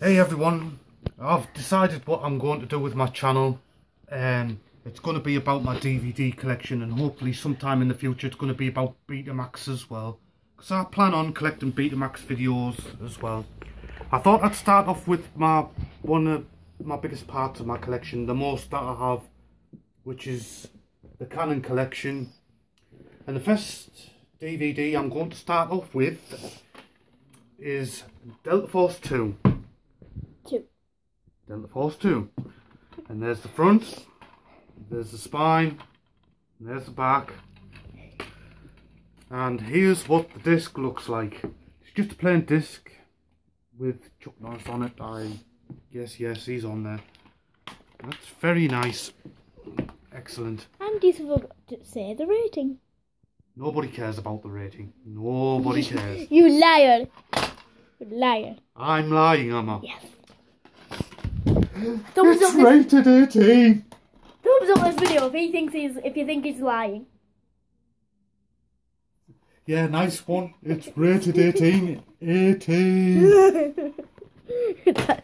Hey everyone, I've decided what I'm going to do with my channel. Um, it's going to be about my DVD collection and hopefully sometime in the future it's going to be about Betamax as well. Because I plan on collecting Betamax videos as well. I thought I'd start off with my one of my biggest parts of my collection, the most that I have, which is the Cannon collection. And the first DVD I'm going to start off with is Delta Force 2. Two. the Force 2. And there's the front, there's the spine, and there's the back. And here's what the disc looks like. It's just a plain disc with Chuck Norris on it. I guess, yes, he's on there. That's very nice. Excellent. And you forgot to say the rating. Nobody cares about the rating. Nobody cares. You liar. You liar. I'm lying, am I? Yes. Thumbs It's rated 18. thumbs up this video if he thinks he's if you think he's lying. Yeah, nice one. It's rated 18. 18. That-